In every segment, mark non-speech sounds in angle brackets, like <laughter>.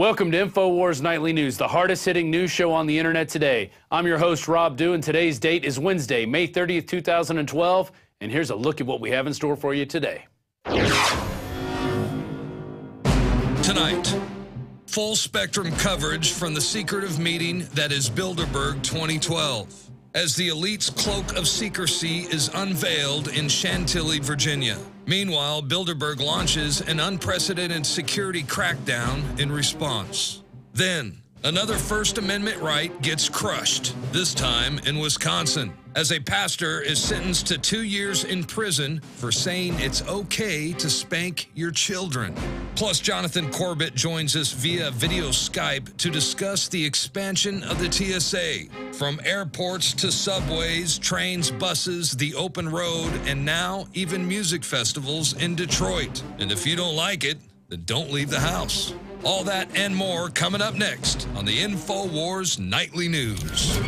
Welcome to InfoWars Nightly News, the hardest hitting news show on the internet today. I'm your host, Rob Dew, and today's date is Wednesday, May 30th, 2012. And here's a look at what we have in store for you today. Tonight, full spectrum coverage from the secretive meeting that is Bilderberg 2012 as the elite's cloak of secrecy is unveiled in Chantilly, Virginia. Meanwhile, Bilderberg launches an unprecedented security crackdown in response. Then, another First Amendment right gets crushed, this time in Wisconsin as a pastor is sentenced to two years in prison for saying it's okay to spank your children. Plus, Jonathan Corbett joins us via video Skype to discuss the expansion of the TSA from airports to subways, trains, buses, the open road, and now even music festivals in Detroit. And if you don't like it, then don't leave the house. All that and more coming up next on the InfoWars Nightly News.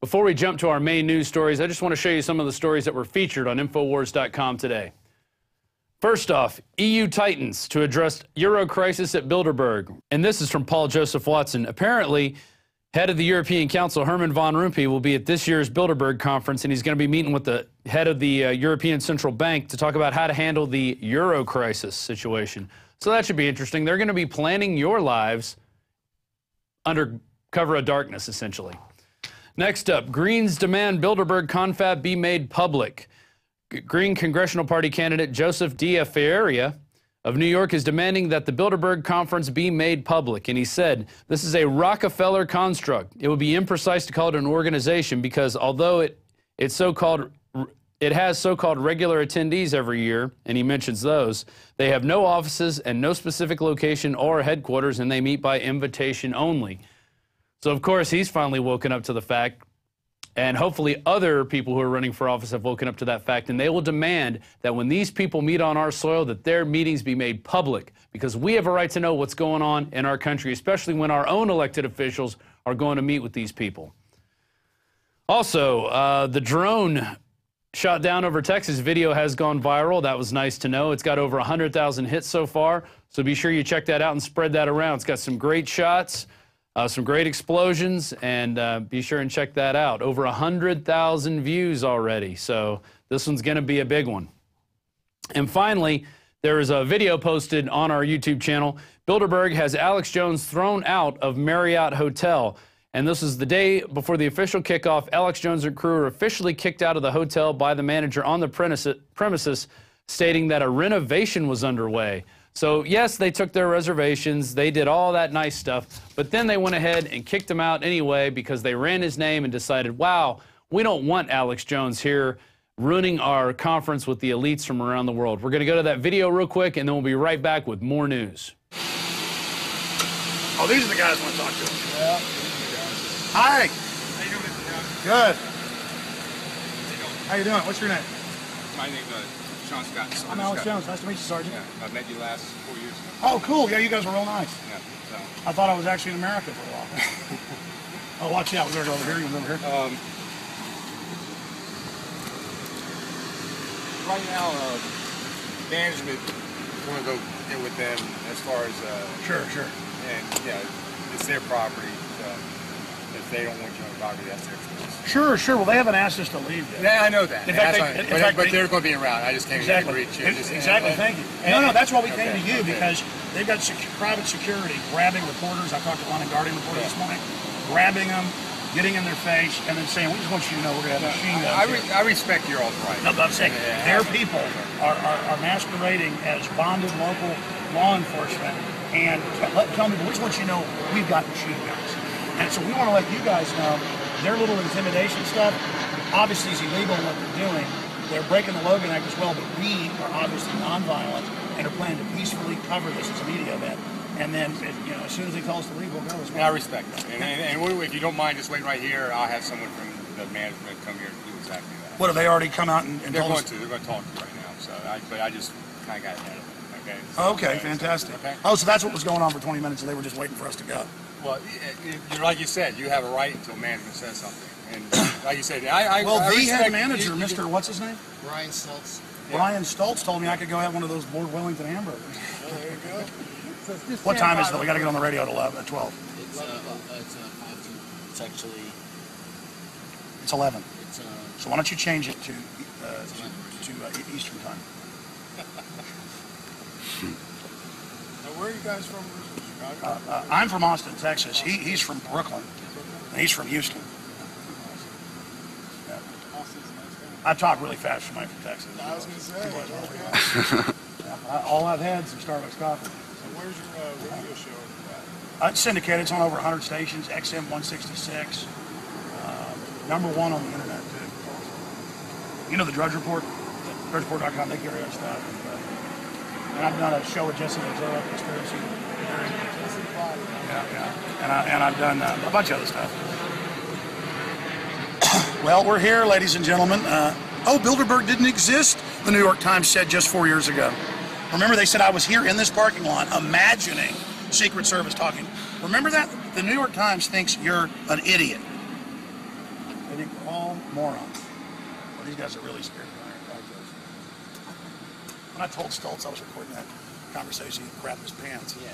Before we jump to our main news stories, I just want to show you some of the stories that were featured on Infowars.com today. First off, EU tightens to address Euro crisis at Bilderberg. And this is from Paul Joseph Watson. Apparently, head of the European Council, Herman Van Rompuy, will be at this year's Bilderberg conference, and he's going to be meeting with the head of the uh, European Central Bank to talk about how to handle the Euro crisis situation. So that should be interesting. They're going to be planning your lives under cover of darkness, essentially. Next up, Greens demand Bilderberg confab be made public. Green Congressional Party candidate Joseph Diaferia of New York is demanding that the Bilderberg conference be made public. And he said, This is a Rockefeller construct. It would be imprecise to call it an organization because although it, it's so called it has so-called regular attendees every year, and he mentions those. They have no offices and no specific location or headquarters, and they meet by invitation only. So, of course, he's finally woken up to the fact, and hopefully other people who are running for office have woken up to that fact, and they will demand that when these people meet on our soil, that their meetings be made public, because we have a right to know what's going on in our country, especially when our own elected officials are going to meet with these people. Also, uh, the drone shot down over Texas video has gone viral. That was nice to know. It's got over 100,000 hits so far, so be sure you check that out and spread that around. It's got some great shots. Uh, some great explosions, and uh, be sure and check that out. Over 100,000 views already, so this one's going to be a big one. And finally, there is a video posted on our YouTube channel. Bilderberg has Alex Jones thrown out of Marriott Hotel. And this is the day before the official kickoff. Alex Jones and crew are officially kicked out of the hotel by the manager on the premises, stating that a renovation was underway. So, yes, they took their reservations, they did all that nice stuff, but then they went ahead and kicked him out anyway because they ran his name and decided, wow, we don't want Alex Jones here ruining our conference with the elites from around the world. We're going to go to that video real quick, and then we'll be right back with more news. Oh, these are the guys I want to talk to. Yeah. Hi. How you doing, Mr. Good. How you doing? What's your name? My name is Sean Scott. I'm Alex Jones. Nice to meet you, Sergeant. Yeah, I met you last four years ago. Oh, cool. Yeah, you guys were real nice. Yeah, so. I thought I was actually in America for a while. <laughs> oh, watch out. We're going to go over here. You over here? Um, right now, uh, management want to go in with them as far as... Uh, sure, sure. And, yeah, it's their property. So if they don't want you property, that's their Sure, sure. Well, they haven't asked us to leave yet. Yeah, I know that. In fact, they, in but, fact, but they're going to be around. I just came exactly. here to greet you. Exactly. And, thank you. No, no, that's why we okay, came to you okay. because they've got sec private security grabbing reporters. I talked to one Guardian reporter yeah. this morning, grabbing them, getting in their face, and then saying, "We just want you to know we're going to have machine guns." I, re I respect your right. No, but I'm saying yeah, their people are, are, are masquerading as bonded local law enforcement, and let, tell me, we just want you to know we've got machine guns, and so we want to let you guys know their little intimidation stuff obviously is illegal what they're doing. They're breaking the Logan Act as well, but we are obviously nonviolent and are planning to peacefully cover this as a media event. And then, you know, as soon as they tell us to leave, we'll go. Yeah, I respect that. And, and, and if you don't mind just wait right here, I'll have someone from the management come here and do exactly that. What, have they already come out and, and They're going us? to. They're going to talk to you right now. So, I, but I just kind of got ahead of it. Okay. So, okay, fantastic. Okay. Oh, so that's what was going on for 20 minutes, and they were just waiting for us to go. Well, like you said, you have a right until management says something. And like you said, I, I well, I the head manager, you, Mr. What's his name? Brian Seltz. Brian Stoltz told me I could go have one of those Lord Wellington hamburgers. there you go. So just What time is it? We got to get on the radio at 11, at 12. It's uh, uh it's uh, five two. It's actually It's 11. it's uh So why don't you change it to, uh, to, to uh, Eastern time? <laughs> Now, where are you guys from? Chicago? Uh, I'm from Austin, Texas. He, he's from Brooklyn, and he's from Houston. Yeah. Austin's a nice town. I talk really fast for my from Texas. I was gonna say. Okay. <laughs> Yeah, All I've had is some Starbucks coffee. So where's your uh, radio show? Uh, It's syndicated. It's on over 100 stations. XM 166. Uh, number one on the internet too. You know the Drudge Report, drudgereport.com. They carry our stuff. And I've done a show with Jesse Ventura, Conspiracy. Yeah, yeah. And, I, and I've done uh, a bunch of other stuff. <coughs> well, we're here, ladies and gentlemen. Uh, oh, Bilderberg didn't exist, the New York Times said just four years ago. Remember, they said I was here in this parking lot imagining Secret Service talking. Remember that? The New York Times thinks you're an idiot. They think we're all morons. Well, these guys are really scared. When I told Stoltz I was recording that conversation, he grabbed his pants. yeah.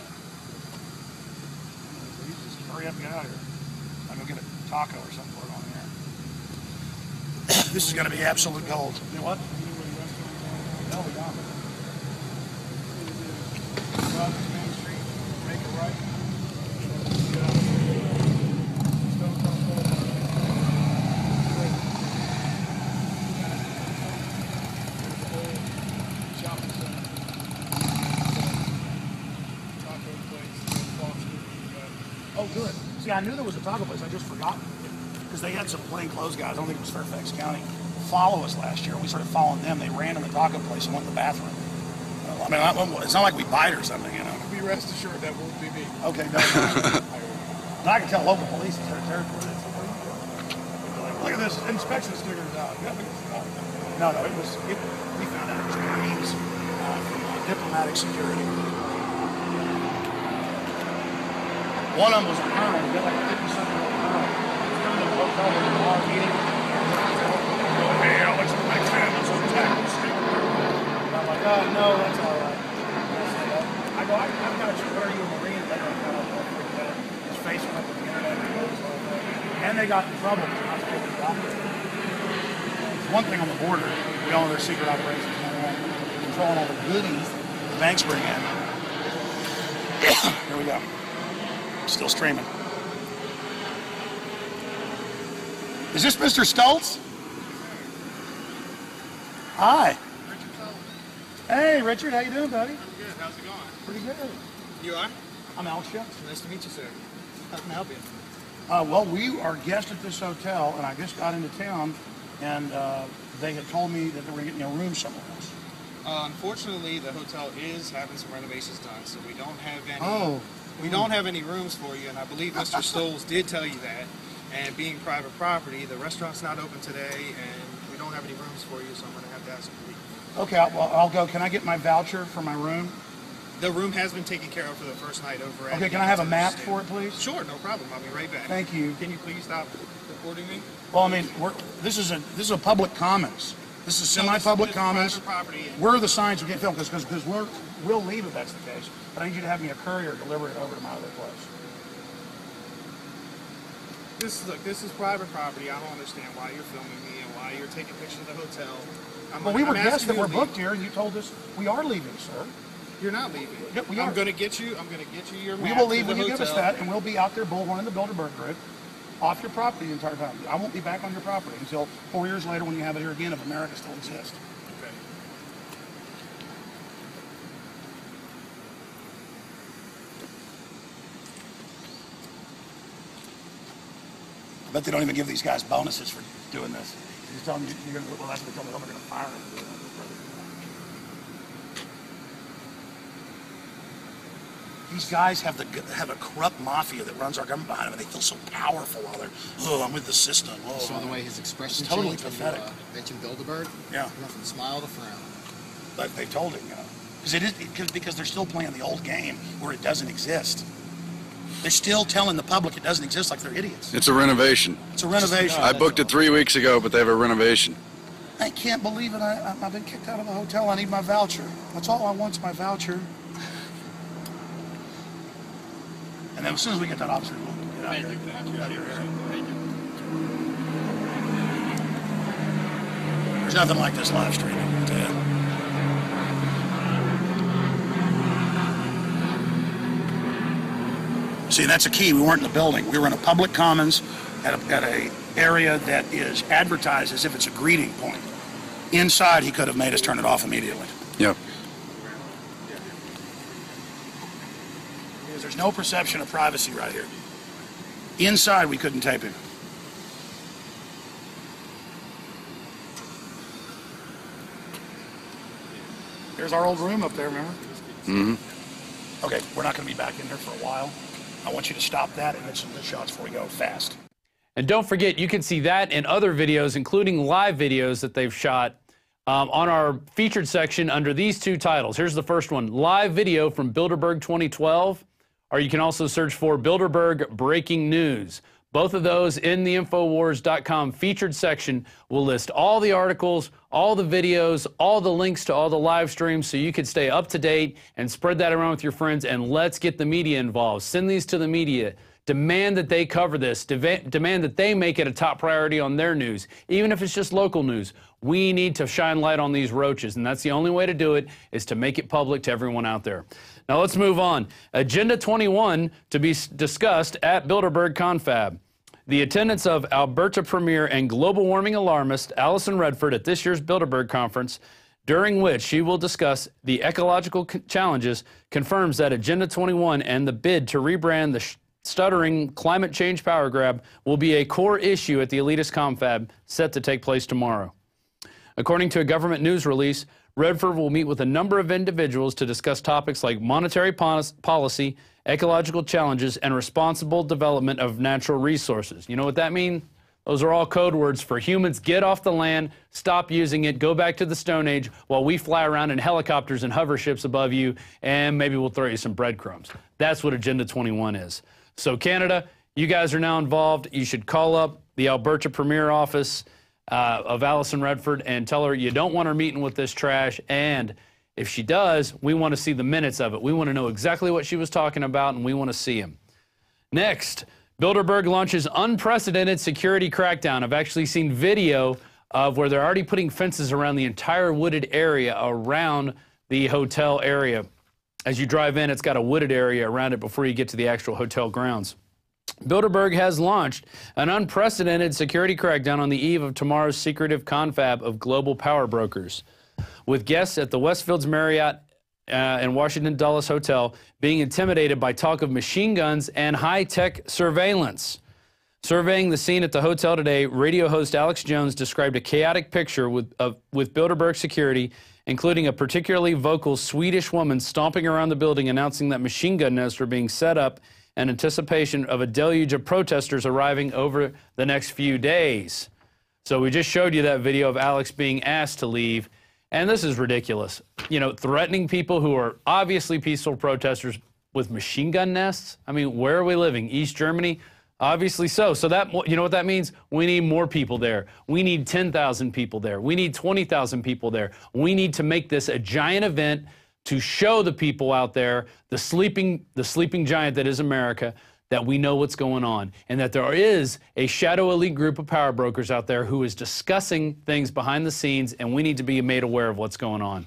You just hurry up and get out of here. I'm gonna get a taco or something for it on here. <coughs> this is gonna be absolute gold. You know what? No, we don't. Go out to Main Street, make it right. Stone Cold Cold. Shopping center. Taco place, Foster, you got Oh, good. See, I knew there was a taco place. I just forgot because they had some plain clothes guys. I don't think it was Fairfax County. Follow us last year. We started following them. They ran in the taco place and went to the bathroom. I mean, I- it's not like we bite or something, you know. Be rest assured that won't be me. Okay, no, no. I can tell local police is their territory. Look at this inspection stickers out. Yeah, look at this. No, no, it was. It, we found out it was Marines uh, from uh, diplomatic security. One of them was a colonel. He got like fifty-something year old colonel. He's coming to the hotel with a bar meeting. Hey, Alex, my cameras on tackle sticker. I'm like, oh no, that's all right. I I go, I, I've got you. What are you, a Marine? They don't know. His face went to the internet. and all this whole thing. And they got in trouble I was taking. One thing on the border, we all know their secret operations going on, controlling all the goodies the banks bring in. <coughs> Here we go. Still streaming. Is this Mr. Stoltz? Hi. Richard Hey, Richard. How you doing, buddy? Good, how's it going? Pretty good. You are? I'm Alex Jones. Nice to meet you, sir. How can I help you? Uh, well, we are guests at this hotel, and I just got into town, and uh, they had told me that they were getting a room somewhere else. Uh, unfortunately, the hotel is having some renovations done, so we don't have any. Oh. We don't have any rooms for you, and I believe Mr. Stoles did tell you that. And being private property, the restaurant's not open today, and we don't have any rooms for you, so I'm going to have to ask you to leave. Okay, I'll, well, I'll go. Can I get my voucher for my room? The room has been taken care of for the first night over at. Okay, can I have a map for it, please? Sure, no problem. I'll be right back. Thank you. Can you please stop recording me? Well, I mean, we're, this is a this is a public commons. This is No, semi-public just commons. private property. Where are the signs we can't film? Because because we're we'll leave if that's the case. But I need you to have me a courier deliver it over to my other place. This look, this is private property. I don't understand why you're filming me and why you're taking pictures of the hotel. I'm, Well, we were I'm guests that were booked here, and you told us we are leaving, sir. You're not leaving. Yeah, we are. I'm gonna get you. I'm gonna get you your. We will leave when you give us that, and we'll be out there bullhorning the Bilderberg group off your property the entire time. I won't be back on your property until four years later when you have it here again if America still exists. I bet they don't even give these guys bonuses for doing this. You just tell them you're going to, well, that's what they tell me, I'm going to fire them. These guys have the have a corrupt mafia that runs our government behind them, and they feel so powerful while they're, oh, I'm with the system. Oh, Saw the way his expression It's totally changed when pathetic. you uh, mentioned Bilderberg. Yeah. He went from smile to frown. But they told him, you know, because it is because because they're still playing the old game where it doesn't exist. They're still telling the public it doesn't exist like they're idiots. It's a renovation. It's a renovation. I booked it three weeks ago, but they have a renovation. I can't believe it. I, I- I've been kicked out of the hotel. I need my voucher. That's all I want's my voucher. And then as soon as we get that officer, we'll get out of here. Get out of here. There's nothing like this live streaming. I'll tell you. See, that's a key. We weren't in the building. We were in a public commons at a, at a area that is advertised as if it's a greeting point. Inside, he could have made us turn it off immediately. Yep. Because there's no perception of privacy right here. Inside, we couldn't tape him. There's our old room up there, remember? Mm-hmm. Okay, we're not going to be back in here for a while. I want you to stop that and get some good shots before we go fast. And don't forget, you can see that and other videos, including live videos that they've shot um, on our featured section under these two titles. Here's the first one live video from Bilderberg 2012, or you can also search for Bilderberg Breaking News. Both of those in the Infowars.com featured section will list all the articles, all the videos, all the links to all the live streams so you can stay up to date and spread that around with your friends. And let's get the media involved. Send these to the media. Demand that they cover this. Demand that they make it a top priority on their news, even if it's just local news. We need to shine light on these roaches, and that's the only way to do it is to make it public to everyone out there. Now let's move on. Agenda 21 to be discussed at Bilderberg Confab. The attendance of Alberta Premier and global warming alarmist Alison Redford at this year's Bilderberg conference, during which she will discuss the ecological challenges, confirms that Agenda 21 and the bid to rebrand the stuttering climate change power grab will be a core issue at the elitist confab set to take place tomorrow. According to a government news release, Redford will meet with a number of individuals to discuss topics like monetary policy, ecological challenges, and responsible development of natural resources. You know what that means? Those are all code words for humans get off the land, stop using it, go back to the Stone Age while we fly around in helicopters and hover ships above you, and maybe we'll throw you some breadcrumbs. That's what Agenda 21 is. So, Canada, you guys are now involved. You should call up the Alberta Premier office uh, of Alison Redford and tell her you don't want her meeting with this trash. And if she does, we want to see the minutes of it. We want to know exactly what she was talking about, and we want to see him. Next, Bilderberg launches unprecedented security crackdown. I've actually seen video of where they're already putting fences around the entire wooded area around the hotel area. As you drive in, it's got a wooded area around it before you get to the actual hotel grounds. Bilderberg has launched an unprecedented security crackdown on the eve of tomorrow's secretive confab of global power brokers, with guests at the Westfields Marriott uh, and Washington Dulles Hotel being intimidated by talk of machine guns and high tech surveillance. Surveying the scene at the hotel today, radio host Alex Jones described a chaotic picture with, with Bilderberg security, including a particularly vocal Swedish woman stomping around the building announcing that machine gun nests were being set up in anticipation of a deluge of protesters arriving over the next few days. So we just showed you that video of Alex being asked to leave, and this is ridiculous. You know, threatening people who are obviously peaceful protesters with machine gun nests. I mean, where are we living? East Germany? Obviously so. So that you know what that means? We need more people there. We need 10,000 people there. We need 20,000 people there. We need to make this a giant event to show the people out there, the sleeping the sleeping giant that is America, that we know what's going on and that there is a shadow elite group of power brokers out there who is discussing things behind the scenes and we need to be made aware of what's going on.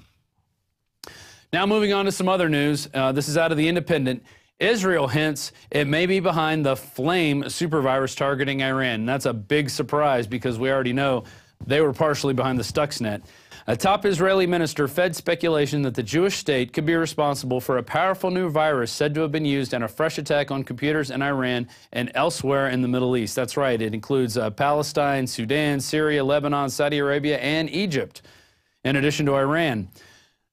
Now, moving on to some other news. Uh, this is out of the Independent. Israel hints it may be behind the flame supervirus targeting Iran. And that's a big surprise because we already know they were partially behind the Stuxnet. A top Israeli minister fed speculation that the Jewish state could be responsible for a powerful new virus said to have been used in a fresh attack on computers in Iran and elsewhere in the Middle East. That's right, it includes uh, Palestine, Sudan, Syria, Lebanon, Saudi Arabia, and Egypt, in addition to Iran.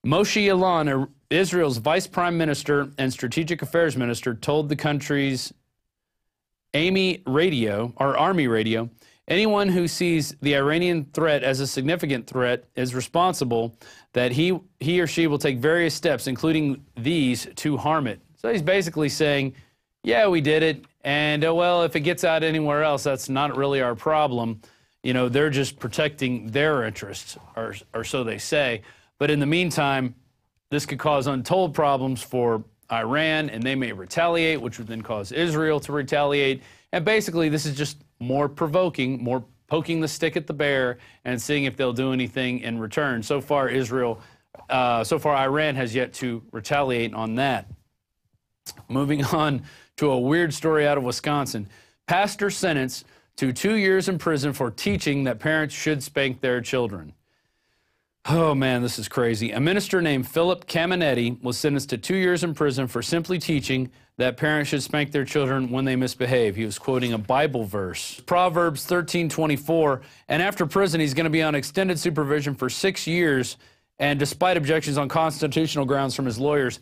Moshe Yaalon, Israel's vice prime minister and strategic affairs minister, told the country's Amy Radio, or Army Radio, anyone who sees the Iranian threat as a significant threat is responsible, that he, he or she will take various steps, including these, to harm it. So he's basically saying, yeah, we did it, and uh, well, if it gets out anywhere else, that's not really our problem. you know, they're just protecting their interests, or, or so they say. But in the meantime, this could cause untold problems for Iran, and they may retaliate, which would then cause Israel to retaliate. And basically, this is just more provoking, more poking the stick at the bear, and seeing if they'll do anything in return. So far, Israel, uh, so far, Iran has yet to retaliate on that. Moving <laughs> on to a weird story out of Wisconsin. Pastor sentenced to two years in prison for teaching that parents should spank their children. Oh man, this is crazy. A minister named Philip Caminetti was sentenced to two years in prison for simply teaching that parents should spank their children when they misbehave. He was quoting a Bible verse, Proverbs 13:24. And after prison, he's going to be on extended supervision for six years. And despite objections on constitutional grounds from his lawyers,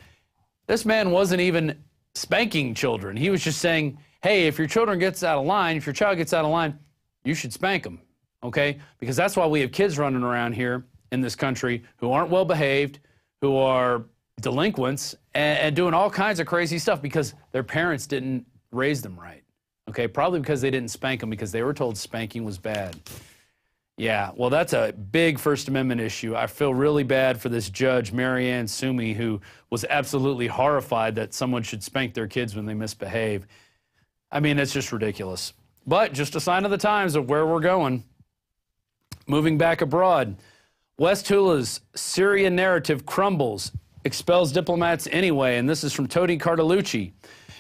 this man wasn't even spanking children. He was just saying, "Hey, if your children gets out of line, if your child gets out of line, you should spank them." Okay? Because that's why we have kids running around here in this country who aren't well behaved, who are delinquents, and, and, doing all kinds of crazy stuff because their parents didn't raise them right. Okay, probably because they didn't spank them because they were told spanking was bad. Yeah, well, that's a big First Amendment issue. I feel really bad for this judge, Maryann Sumi, who was absolutely horrified that someone should spank their kids when they misbehave. I mean, it's just ridiculous. But just a sign of the times of where we're going. Moving back abroad. West Hula's Syria narrative crumbles, expels diplomats anyway, and this is from Tony Cartalucci.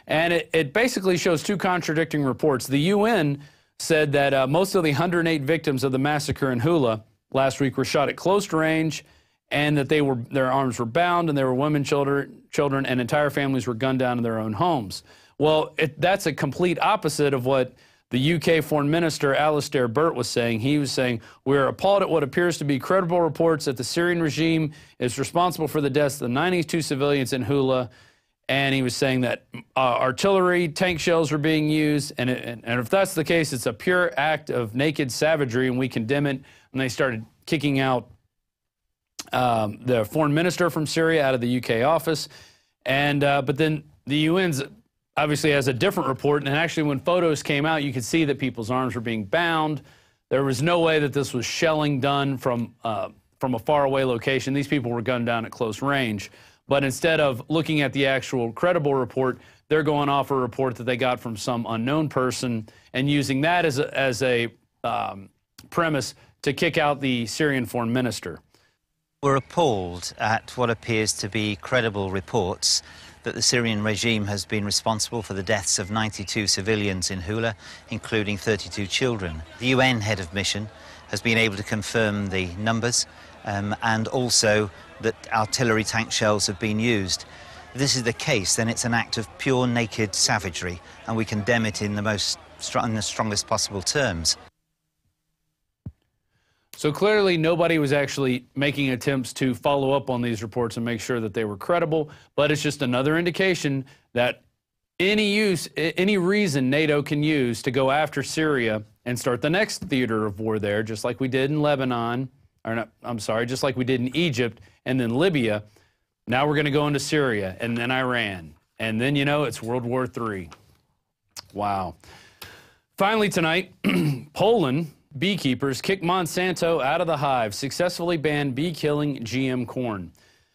And it, it basically shows two contradicting reports. The UN said that uh, most of the 108 victims of the massacre in Hula last week were shot at close range and that they were their arms were bound and there were women, children, children and entire families were gunned down in their own homes. Well, it, that's a complete opposite of what the UK Foreign Minister Alastair Burt was saying. He was saying, We're appalled at what appears to be credible reports that the Syrian regime is responsible for the deaths of the 92 civilians in Hula. And he was saying that uh, artillery, tank shells were being used. And, it, and, and if that's the case, it's a pure act of naked savagery, and we condemn it. And they started kicking out um, the foreign minister from Syria out of the UK office. And, uh, but then the UN's obviously has a different report. And actually, when photos came out, you could see that people's arms were being bound. There was no way that this was shelling done from, uh, from a faraway location. These people were gunned down at close range. But instead of looking at the actual credible report, they're going off a report that they got from some unknown person and using that as a, as a um, premise to kick out the Syrian foreign minister. We're appalled at what appears to be credible reports that the Syrian regime has been responsible for the deaths of 92 civilians in Hula, including 32 children. The UN head of mission has been able to confirm the numbers um, and also that artillery tank shells have been used. If this is the case, then it's an act of pure naked savagery, and we condemn it in the most in the strongest possible terms. So clearly, nobody was actually making attempts to follow up on these reports and make sure that they were credible. But it's just another indication that any use, any reason NATO can use to go after Syria and start the next theater of war there, just like we did in Lebanon, or not, I'm sorry, just like we did in Egypt and then Libya. Now we're going to go into Syria and then Iran. And then, you know, it's World War III. Wow. Finally, tonight, <clears throat> Poland Beekeepers kick Monsanto out of the hive, successfully banned bee killing GM corn.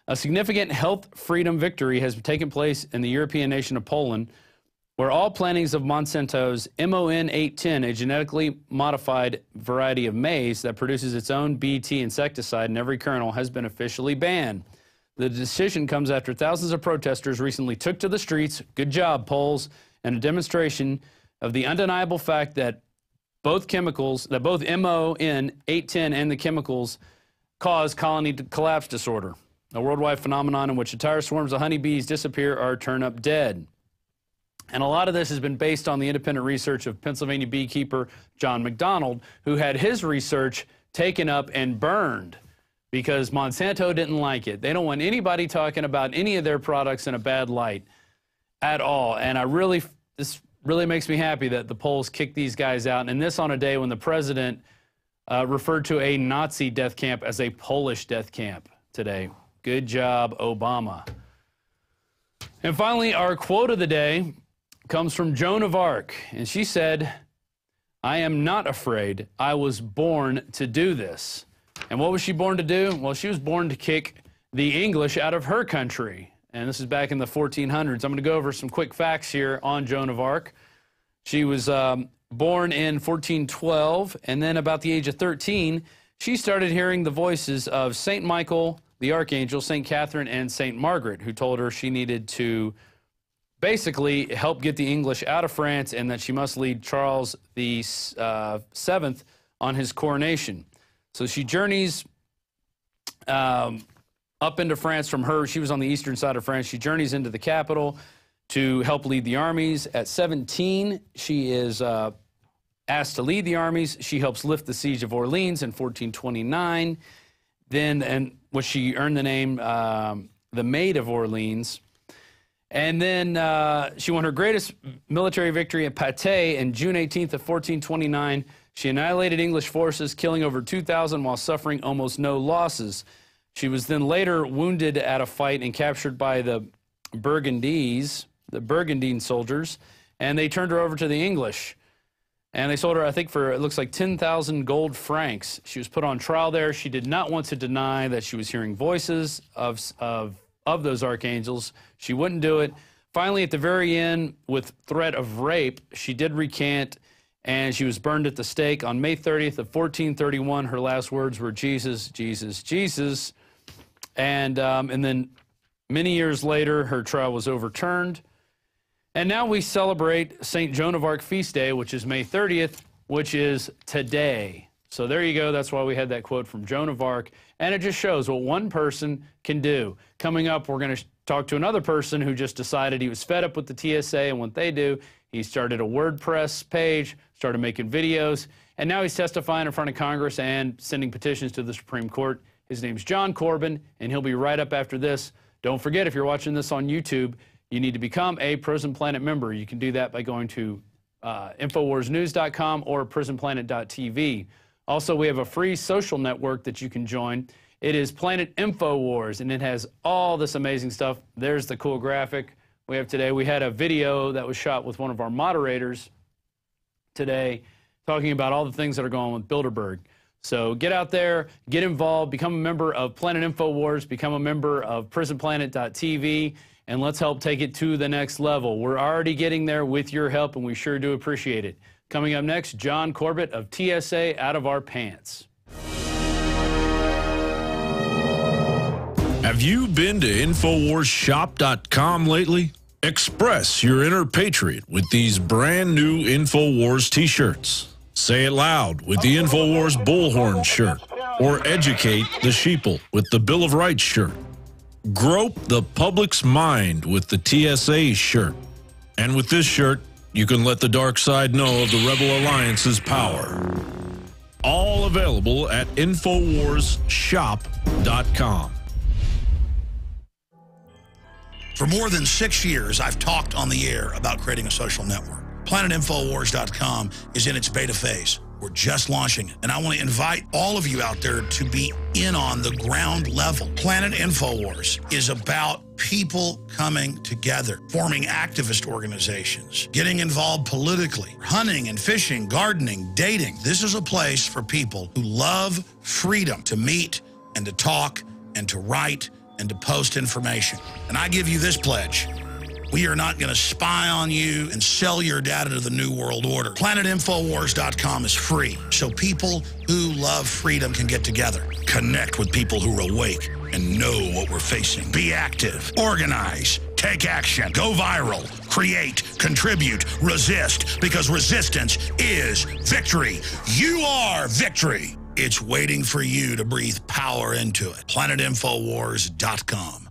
A significant health freedom victory has taken place in the European nation of Poland, where all plantings of Monsanto's MON 810, a genetically modified variety of maize that produces its own Bt insecticide in every kernel, has been officially banned. The decision comes after thousands of protesters recently took to the streets, good job, Poles, and a demonstration of the undeniable fact that both chemicals, that both MON 810 and the chemicals cause colony collapse disorder, a worldwide phenomenon in which entire swarms of honeybees disappear or turn up dead. And a lot of this has been based on the independent research of Pennsylvania beekeeper John McDonald, who had his research taken up and burned because Monsanto didn't like it. They don't want anybody talking about any of their products in a bad light at all. And I really, this really makes me happy that the Poles kicked these guys out. And this on a day when the president uh, referred to a Nazi death camp as a Polish death camp today. Good job, Obama. And finally, our quote of the day comes from Joan of Arc. And she said, I am not afraid. I was born to do this. And what was she born to do? Well, she was born to kick the English out of her country. And this is back in the 1400s. I'm going to go over some quick facts here on Joan of Arc. She was um, born in 1412, and then about the age of 13, she started hearing the voices of St. Michael, the Archangel, St. Catherine, and St. Margaret, who told her she needed to basically help get the English out of France and that she must lead Charles the uh, Seventh on his coronation. So she journeys um, up into France from her. She was on the eastern side of France. She journeys into the capital to help lead the armies. At 17, she is uh, asked to lead the armies. She helps lift the siege of Orleans in 1429. Then, and what she earned the name um, the Maid of Orleans. And then uh, she won her greatest military victory at Patay in June 18th of 1429. She annihilated English forces, killing over 2,000 while suffering almost no losses. She was then later wounded at a fight and captured by the Burgundies, the Burgundian soldiers, and they turned her over to the English. And they sold her, I think, for it looks like 10,000 gold francs. She was put on trial there. She did not want to deny that she was hearing voices of, of, of those archangels. She wouldn't do it. Finally, at the very end, with threat of rape, she did recant and she was burned at the stake on May 30th of 1431. Her last words were Jesus, Jesus, Jesus. And, um, and then many years later, her trial was overturned. And now we celebrate St. Joan of Arc feast day, which is May 30th, which is today. So there you go. That's why we had that quote from Joan of Arc. And it just shows what one person can do. Coming up, we're going to talk to another person who just decided he was fed up with the TSA and what they do. He started a WordPress page, started making videos, and now he's testifying in front of Congress and sending petitions to the Supreme Court. His name's John Corbin, and he'll be right up after this. Don't forget, if you're watching this on YouTube, you need to become a Prison Planet member. You can do that by going to uh, InfoWarsNews.com or PrisonPlanet.tv. Also, we have a free social network that you can join. It is Planet InfoWars, and it has all this amazing stuff. There's the cool graphic we have today. We had a video that was shot with one of our moderators today talking about all the things that are going on with Bilderberg. So get out there, get involved, become a member of Planet InfoWars, become a member of PrisonPlanet.tv and let's help take it to the next level. We're already getting there with your help, and we sure do appreciate it. Coming up next, Jon Corbett of TSA Out of Our Pants. Have you been to InfoWarsShop.com lately? Express your inner patriot with these brand new InfoWars t shirts. Say it loud with the InfoWars Bullhorn shirt, or educate the sheeple with the Bill of Rights shirt grope the public's mind with the TSA shirt. And with this shirt, you can let the dark side know of the Rebel Alliance's power. All available at InfoWarsShop.com. For more than six years, I've talked on the air about creating a social network. PlanetInfoWars.com is in its beta phase. We're just launching it. And I want to invite all of you out there to be in on the ground level. Planet InfoWars is about people coming together, forming activist organizations, getting involved politically, hunting and fishing, gardening, dating. This is a place for people who love freedom to meet and to talk and to write and to post information. And I give you this pledge. We are not going to spy on you and sell your data to the New World Order. PlanetInfoWars.com is free, so people who love freedom can get together, connect with people who are awake and know what we're facing. Be active, organize, take action, go viral, create, contribute, resist, because resistance is victory. You are victory. It's waiting for you to breathe power into it. PlanetInfoWars.com.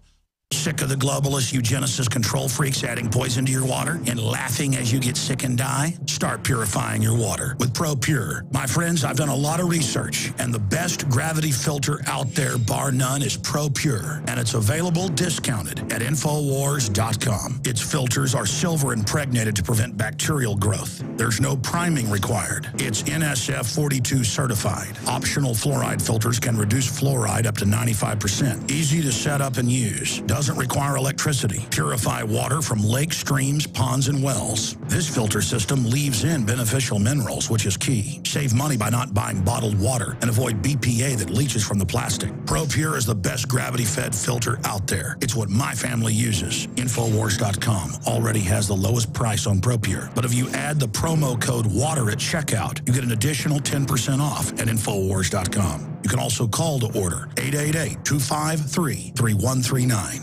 Sick of the globalist eugenicist control freaks adding poison to your water and laughing as you get sick and die? Start purifying your water with ProPure. My friends, I've done a lot of research, and the best gravity filter out there, bar none, is ProPure. And it's available discounted at Infowars.com. Its filters are silver impregnated to prevent bacterial growth. There's no priming required. It's NSF 42 certified. Optional fluoride filters can reduce fluoride up to 95%. Easy to set up and use doesn't require electricity. Purify water from lakes, streams, ponds, and wells. This filter system leaves in beneficial minerals, which is key. Save money by not buying bottled water and avoid BPA that leaches from the plastic. ProPure is the best gravity-fed filter out there. It's what my family uses. Infowars.com already has the lowest price on ProPure. But if you add the promo code WATER at checkout, you get an additional 10% off at Infowars.com. You can also call to order 888 253 3139.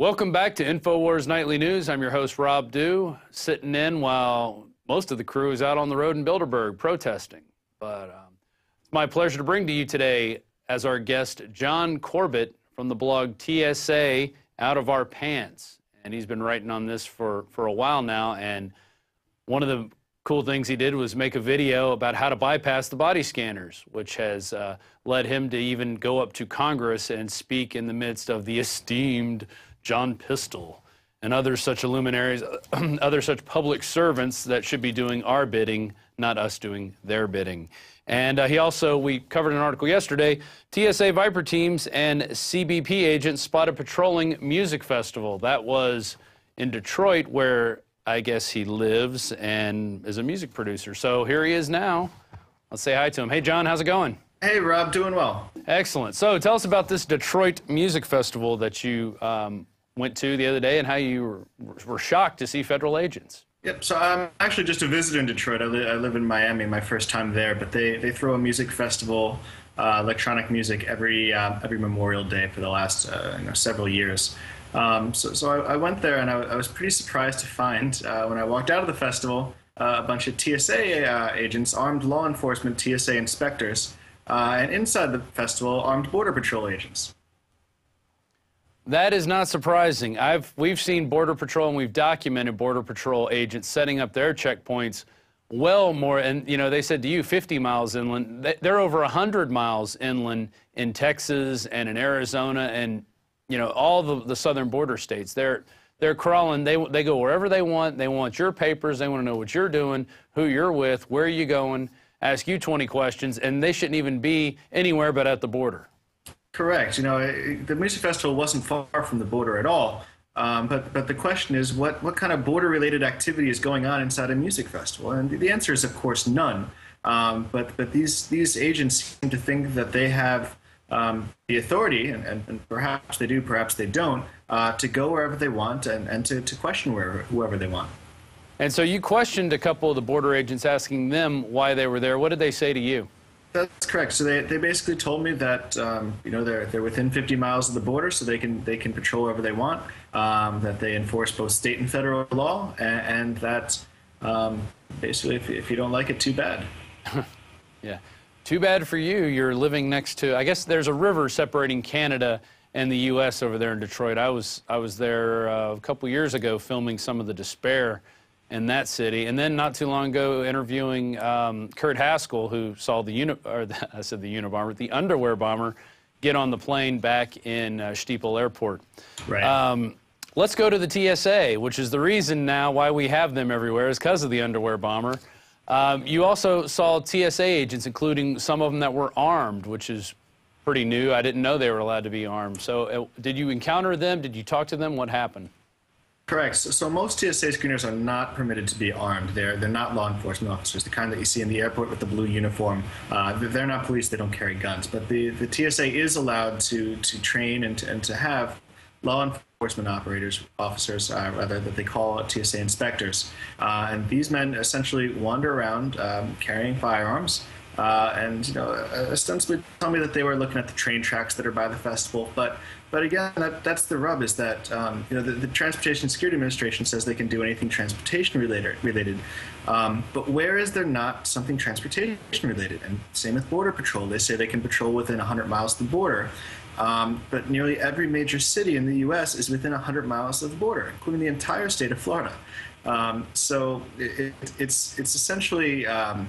Welcome back to InfoWars Nightly News. I'm your host, Rob Dew, sitting in while most of the crew is out on the road in Bilderberg protesting. But um, it's my pleasure to bring to you today, as our guest, Jon Corbett from the blog TSA Out of Our Pants. And he's been writing on this for, for a while now. And one of the cool things he did was make a video about how to bypass the body scanners, which has uh, led him to even go up to Congress and speak in the midst of the esteemed John Pistole and other such luminaries, <clears throat> other such public servants that should be doing our bidding, not us doing their bidding. And uh, he also, we covered an article yesterday, TSA VIPR teams and CBP agents spotted patrolling music festival. That was in Detroit, where I guess he lives and is a music producer. So here he is now. Let's say hi to him. Hey, Jon, how's it going? Hey, Rob, doing well. Excellent. So tell us about this Detroit Music Festival that you um, went to the other day and how you were, were, shocked to see federal agents. Yep, so I'm actually just a visitor in Detroit. I, li- I live in Miami, my first time there, but they, they throw a music festival, uh, electronic music, every, uh, every Memorial Day for the last uh, you know, several years. Um, so, so I, I, went there and I, I, was pretty surprised to find uh, when I walked out of the festival uh, a bunch of TSA uh, agents, armed law enforcement TSA inspectors, uh, and inside the festival, armed Border Patrol agents. That is not surprising. I've we've seen Border Patrol and we've documented Border Patrol agents setting up their checkpoints well more and you know they said to you 50 miles inland they're over 100 miles inland in texas and in arizona and you know, all the, the southern border states. They're they're crawling. They they go wherever they want. They want your papers. They want to know what you're doing, who you're with, where you're going. Ask you 20 questions, and they shouldn't even be anywhere but at the border. Correct. You know, the music festival wasn't far from the border at all. Um, but but the question is, what what kind of border-related activity is going on inside a music festival? And the answer is, of course, none. Um, but but these these agents seem to think that they have um, the authority, and, and, and, perhaps they do, perhaps they don't, uh, to go wherever they want and, and to, to question wherever, whoever they want. And so you questioned a couple of the border agents asking them why they were there. What did they say to you? That's correct. So they, they basically told me that um, you know they're they're within 50 miles of the border, so they can they can patrol wherever they want. Um, that they enforce both state and federal law, and, and that um, basically if, if you don't like it, too bad. <laughs> yeah. Too bad for you. You're living next to, I guess there's a river separating Canada and the U.S. over there in Detroit. I was, I was there uh, a couple years ago filming some of the despair in that city. And then not too long ago, interviewing um, Kurt Haskell, who saw the, uni- or the, <laughs> I said the Unabomber, the underwear bomber, get on the plane back in uh, Schiphol Airport. Right. Um, let's go to the TSA, which is the reason now why we have them everywhere, is because of the underwear bomber. Um, you also saw TSA agents, including some of them that were armed, which is pretty new. I didn't know they were allowed to be armed. So, uh, did you encounter them? Did you talk to them? What happened? Correct. So, so, most TSA screeners are not permitted to be armed. They're they're not law enforcement officers, the kind that you see in the airport with the blue uniform. Uh, they're not police. They don't carry guns. But the, the TSA is allowed to to train and to, and to have law enforcement operators, officers, uh, rather, that they call TSA inspectors. Uh, and these men essentially wander around um, carrying firearms. Uh, and you know, ostensibly tell me that they were looking at the train tracks that are by the festival. But, but again, that, that's the rub is that um, you know the, the, Transportation Security Administration says they can do anything transportation related. related. Um, but where is there not something transportation related? And same with Border Patrol. They say they can patrol within 100 miles of the border. Um, but nearly every major city in the U.S. is within 100 miles of the border, including the entire state of Florida. Um, so it, it, it's it's essentially um,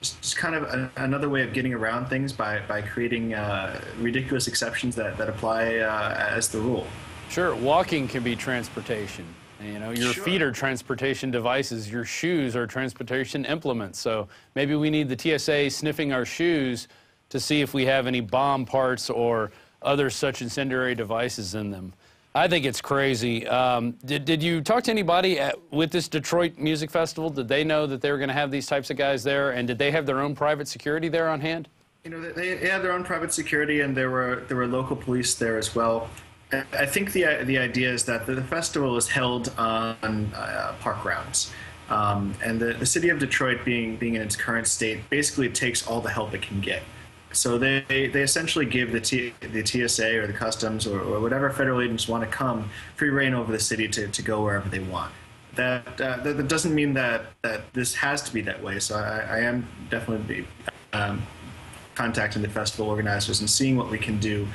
just, just, kind of a, another way of getting around things by by creating uh, ridiculous exceptions that that apply uh, as the rule. Sure, walking can be transportation. You know, your sure. feet are transportation devices. Your shoes are transportation implements. So maybe we need the TSA sniffing our shoes to see if we have any bomb parts or other such incendiary devices in them. I think it's crazy. Um, did, did you talk to anybody at, with this Detroit Music Festival? Did they know that they were going to have these types of guys there, and did they have their own private security there on hand? You know, they, they had their own private security, and there were there were local police there as well. I think the the idea is that the festival is held on uh, park grounds. Um, and the, the city of Detroit, being being in its current state, basically takes all the help it can get. So they, they essentially give the, T, the TSA or the customs or, or whatever federal agents want to come free reign over the city to, to go wherever they want. That, uh, that, that doesn't mean that that this has to be that way. So I, I am definitely um, contacting the festival organizers and seeing what we can do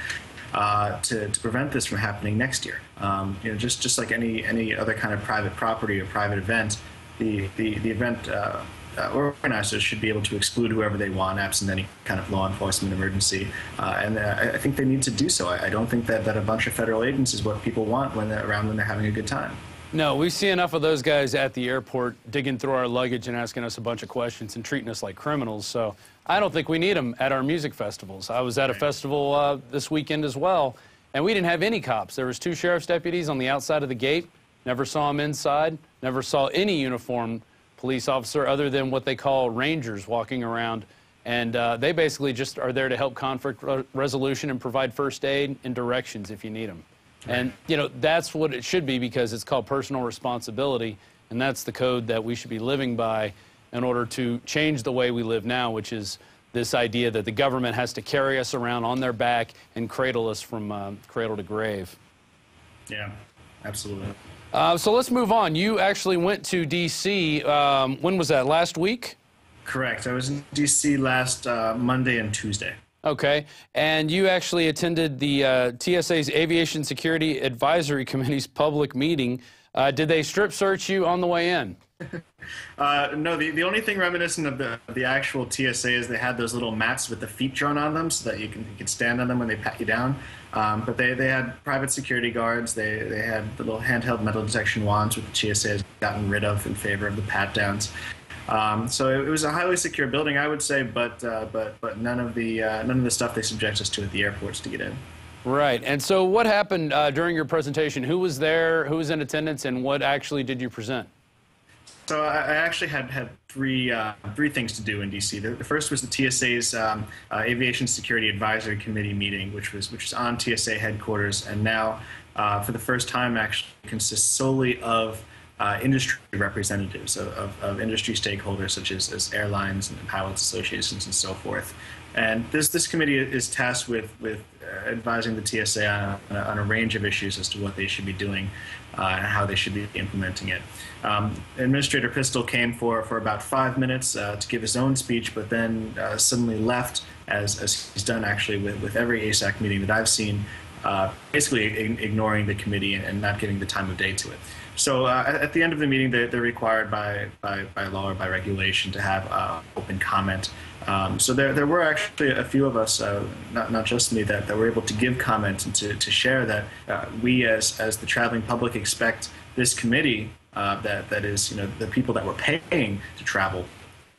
uh, to, to prevent this from happening next year. Um, you know, just just like any any other kind of private property or private event, the the the event. Uh, uh, organizers should be able to exclude whoever they want, absent any kind of law enforcement emergency. Uh, and uh, I think they need to do so. I, I, don't think that, that a bunch of federal agents is what people want when they're around when they're having a good time. No, we see enough of those guys at the airport digging through our luggage and asking us a bunch of questions and treating us like criminals. So I don't think we need them at our music festivals. I was at a festival uh, this weekend as well, and we didn't have any cops. There was two sheriff's deputies on the outside of the gate. Never saw them inside. Never saw any uniformed police officer other than what they call rangers walking around. And uh, they basically just are there to help conflict re resolution and provide first aid and directions if you need them. And, you know, that's what it should be because it's called personal responsibility. And that's the code that we should be living by in order to change the way we live now, which is this idea that the government has to carry us around on their back and cradle us from uh, cradle to grave. Yeah, absolutely. Uh, so let's move on. You actually went to D.C. Um, when was that? Last week? Correct. I was in D.C. last uh, Monday and Tuesday. Okay. And you actually attended the uh, TSA's Aviation Security Advisory Committee's public meeting. Uh, did they strip search you on the way in? Uh, no, the, the only thing reminiscent of the, the actual TSA is they had those little mats with the feet drawn on them so that you can, you can stand on them when they pat you down. Um, but they, they had private security guards. They, they had the little handheld metal detection wands, which the TSA has gotten rid of in favor of the pat downs. Um, so it, it, was a highly secure building, I would say, but uh, but but none of the uh, none of the stuff they subject us to at the airports to get in. Right. And so, what happened uh, during your presentation? Who was there? Who was in attendance? And what actually did you present? So I actually had had three uh, three things to do in DC. The, the first was the TSA's um, uh, Aviation Security Advisory Committee meeting, which was which was on TSA headquarters, and now uh, for the first time actually consists solely of uh, industry representatives of, of, of, industry stakeholders such as, as airlines and pilots associations and so forth. And this this committee is tasked with with advising the TSA on a, on a range of issues as to what they should be doing uh, and how they should be implementing it. Um, Administrator Pistole came for, for about five minutes uh, to give his own speech, but then uh, suddenly left, as, as he's done actually with, with every ASAC meeting that I've seen, uh, basically ignoring the committee and, and, not giving the time of day to it. So uh, at the end of the meeting, they're, they're required by, by, by, law or by regulation to have uh, open comment. Um, so there, there were actually a few of us, uh, not, not just me, that, that were able to give comments and to, to share that uh, we as, as the traveling public expect this committee uh, that, that is you know, the people that we're paying to travel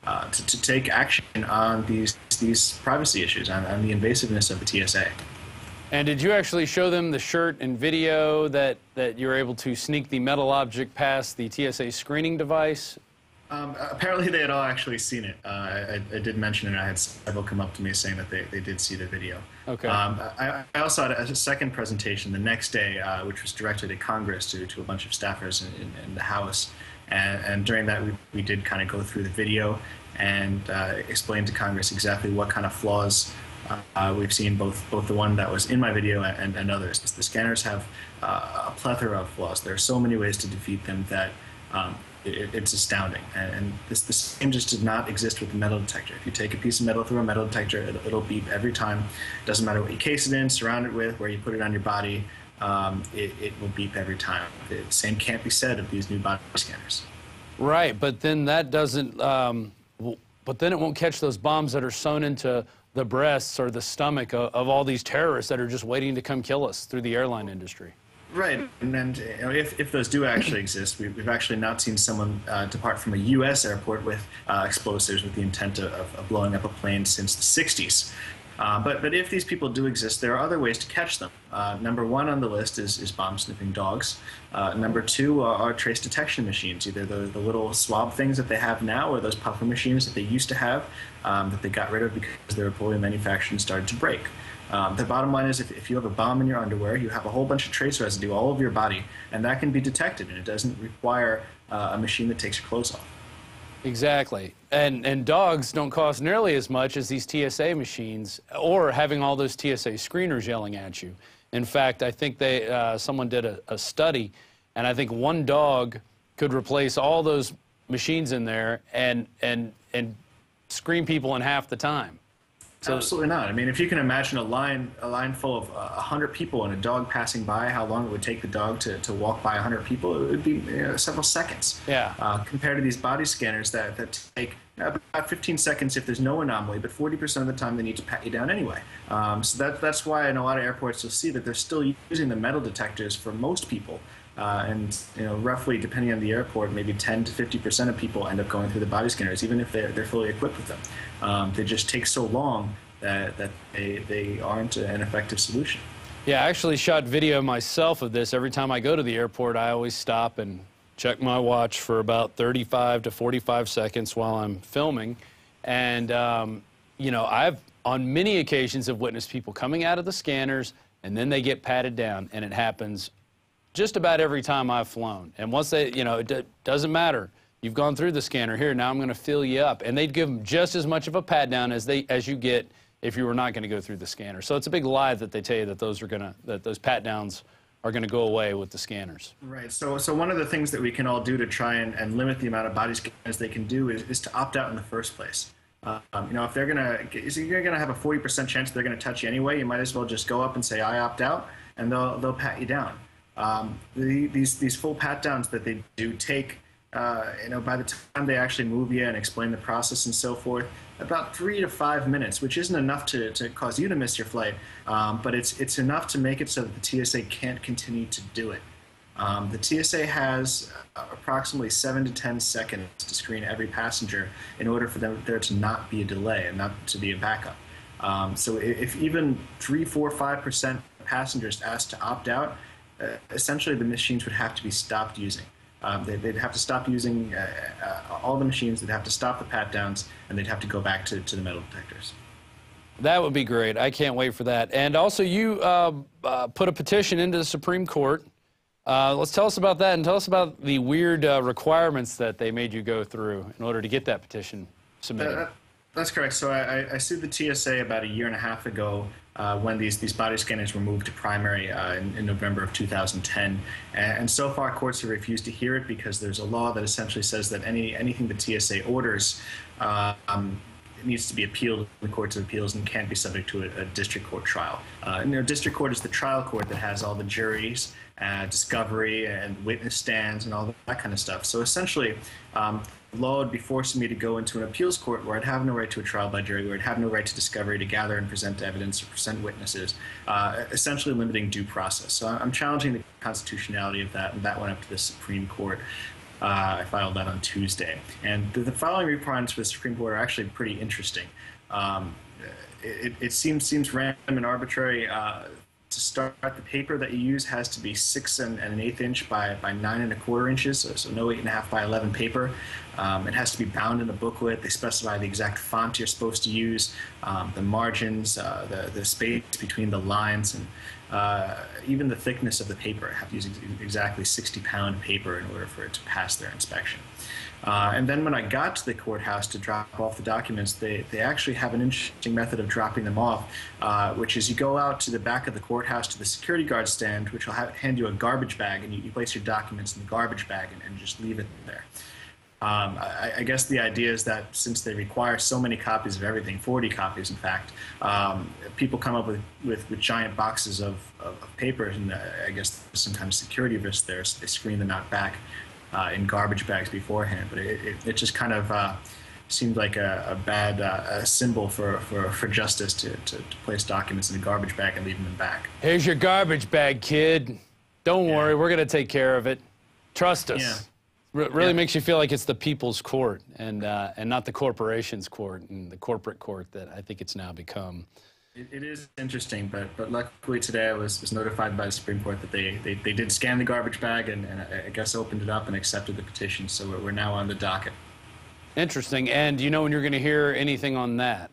uh, to, to take action on these, these privacy issues, on, on the invasiveness of the TSA. And did you actually show them the shirt and video that, that you were able to sneak the metal object past the TSA screening device? Um, apparently, they had all actually seen it. Uh, I, I, did mention it. I had several come up to me saying that they, they did see the video. Okay. Um, I, I, also had a, a, second presentation the next day, uh, which was directed at Congress to, to a bunch of staffers in, in, in the House. And, and, during that, we, we did kind of go through the video and uh, explain to Congress exactly what kind of flaws uh, we've seen both both the one that was in my video and, and others. The scanners have uh, a plethora of flaws. There are so many ways to defeat them that um, it, it's astounding. And, and, this the same just does not exist with the metal detector. If you take a piece of metal through a metal detector, it, it'll beep every time. Doesn't matter what you case it in, surround it with, where you put it on your body. Um, it, it, will beep every time. The same can't be said of these new body scanners. Right, but then that doesn't. Um, but then it won't catch those bombs that are sewn into the breasts or the stomach of, of, all these terrorists that are just waiting to come kill us through the airline industry. Right, and then you know, if, if those do actually exist, we, have actually not seen someone uh, depart from a U.S. airport with uh, explosives with the intent of, of, blowing up a plane since the 60s. Uh, but, but if these people do exist, there are other ways to catch them. Uh, number one on the list is, is bomb sniffing dogs. Uh, number two are, are, trace detection machines, either the, the little swab things that they have now or those puffer machines that they used to have um, that they got rid of because their fully manufacturing started to break. Um, the bottom line is if, if you have a bomb in your underwear, you have a whole bunch of trace residue all over your body, and that can be detected, and it doesn't require uh, a machine that takes your clothes off. Exactly. And, and dogs don't cost nearly as much as these TSA machines or having all those TSA screeners yelling at you. In fact, I think they, uh, someone did a, a study, and I think one dog could replace all those machines in there and, and, and screen people in half the time. So, Absolutely not. I mean, if you can imagine a line, a line full of uh, 100 people and a dog passing by, how long it would take the dog to, to walk by 100 people, it would be you know, several seconds. Yeah. Uh, compared to these body scanners that, that take about 15 seconds if there's no anomaly, but 40% of the time they need to pat you down anyway. Um, so that, that's why in a lot of airports you'll see that they're still using the metal detectors for most people. Uh, and you know, roughly, depending on the airport, maybe 10 to 50 percent of people end up going through the body scanners, even if they're, they're fully equipped with them. Um, they just take so long that, that they, they aren't an effective solution. Yeah, I actually shot video myself of this. Every time I go to the airport, I always stop and check my watch for about 35 to 45 seconds while I'm filming. And, um, you know, I've on many occasions have witnessed people coming out of the scanners and then they get patted down, and it happens just about every time I've flown. And once they, you know, it doesn't matter. You've gone through the scanner here. Now I'm going to fill you up, and they'd give them just as much of a pat down as they as you get if you were not going to go through the scanner. So it's a big lie that they tell you that those are going to that those pat downs are going to go away with the scanners. Right. So, so one of the things that we can all do to try and, and limit the amount of body scanners they can do is, is to opt out in the first place. Um, you know, if they're gonna, you're gonna have a 40% chance they're gonna touch you anyway. You might as well just go up and say, "I opt out," and they'll they'll pat you down. Um, the, these these full pat downs that they do take, uh, you know, by the time they actually move you and explain the process and so forth, about three to five minutes, which isn't enough to, to cause you to miss your flight, um, but it's it's enough to make it so that the TSA can't continue to do it. Um, the TSA has approximately seven to ten seconds to screen every passenger in order for them, there to not be a delay and not to be a backup. Um, so if even three, four, five percent of passengers asked to opt out, essentially the machines would have to be stopped using. Um, they, would have to stop using uh, uh, all the machines, they'd have to stop the pat downs, and they'd have to go back to, to the metal detectors. That would be great. I can't wait for that. And also, you uh, uh put a petition into the Supreme Court. Uh, let's tell us about that and tell us about the weird uh, requirements that they made you go through in order to get that petition submitted. that's correct. So I, I, sued the TSA about a year and a half ago uh, when these, these body scanners were moved to primary uh, in, in, November of 2010. And, so far, courts have refused to hear it because there's a law that essentially says that any anything the TSA orders uh, um, needs to be appealed in the courts of appeals and can't be subject to a, a district court trial. Uh, and, you know, district court is the trial court that has all the juries, uh, discovery, and witness stands, and all that kind of stuff. So essentially, um, law would be forcing me to go into an appeals court where I'd have no right to a trial by jury, where I'd have no right to discovery, to gather and present evidence, or present witnesses, uh, essentially limiting due process. So I'm challenging the constitutionality of that, and that went up to the Supreme Court. Uh, I filed that on Tuesday. And the, the, following requirements for the Supreme Court are actually pretty interesting. Um, it, it, seems, seems random and arbitrary. Uh, to start, the paper that you use has to be six and, and, an eighth inch by, by nine and a quarter inches, so, so no eight and a half by 11 paper. Um, it has to be bound in a booklet. They specify the exact font you're supposed to use, um, the margins, uh, the, the space between the lines, and uh, even the thickness of the paper. I have to use exactly 60 pound paper in order for it to pass their inspection. Uh, and then when I got to the courthouse to drop off the documents, they, they actually have an interesting method of dropping them off, uh, which is you go out to the back of the courthouse to the security guard stand, which will have, hand you a garbage bag, and you, you, place your documents in the garbage bag and, and just leave it there. Um, I, I, guess the idea is that since they require so many copies of everything, 40 copies in fact, um, people come up with, with, with giant boxes of, of, of paper, and uh, I guess there's sometimes security risk there, so they screen them out back uh, in garbage bags beforehand. But it, it, it just kind of uh, seemed like a, a bad uh, a symbol for, for, for justice to, to, to, place documents in a garbage bag and leave them in back. Here's your garbage bag, kid. Don't yeah. worry, we're going to take care of it. Trust us. Yeah. Really yeah. makes you feel like it's the people's court and, uh, and not the corporation's court and the corporate court that I think it's now become. It, it is interesting, but but luckily today I was, was notified by the Supreme Court that they, they, they did scan the garbage bag and, and I, I guess opened it up and accepted the petition. So we're, we're now on the docket. Interesting. And do you know when you're going to hear anything on that?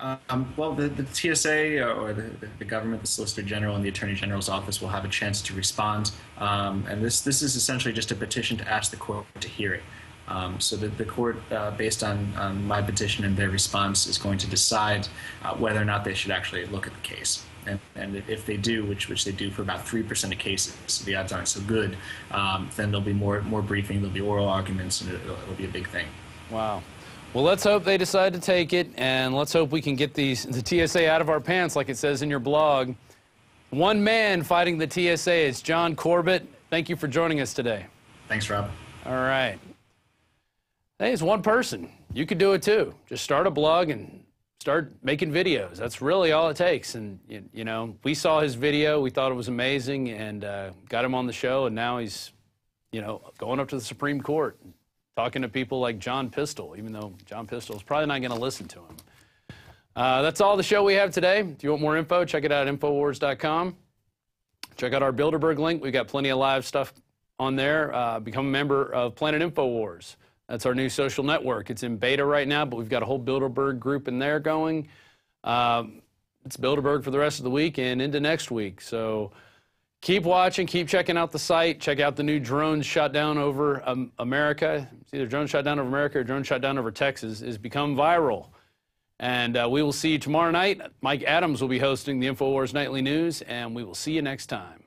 Um, well, the, the TSA or the, the government, the Solicitor General, and the Attorney General's office will have a chance to respond. Um, and this this is essentially just a petition to ask the court to hear it. Um, so the, the court, uh, based on, on my petition and their response, is going to decide uh, whether or not they should actually look at the case. And, and if they do, which which they do for about three percent of cases, so the odds aren't so good. Um, then there'll be more more briefing, there'll be oral arguments, and it'll, it'll be a big thing. Wow. Well, let's hope they decide to take it, and let's hope we can get these the <laughs> TSA out of our pants, like it says in your blog. One man fighting the TSA. It's Jon Corbett. Thank you for joining us today. Thanks, Rob. All right. Hey, it's one person. You could do it too. Just start a blog and start making videos. That's really all it takes. And you, you know, we saw his video. We thought it was amazing, and uh, got him on the show. And now he's, you know, going up to the Supreme Court talking to people like John Pistole, even though John Pistole is probably not going to listen to him. Uh, that's all the show we have today. If you want more info, check it out at Infowars.com. Check out our Bilderberg link. We've got plenty of live stuff on there. Uh, become a member of Planet Infowars. That's our new social network. It's in beta right now, but we've got a whole Bilderberg group in there going. Um, it's Bilderberg for the rest of the week and into next week. So keep watching, keep checking out the site. Check out the new drones shot down over um, America. It's either drone shot down over America or drone shot down over Texas. Has become viral. And uh, we will see you tomorrow night. Mike Adams will be hosting the InfoWars Nightly News, and we will see you next time.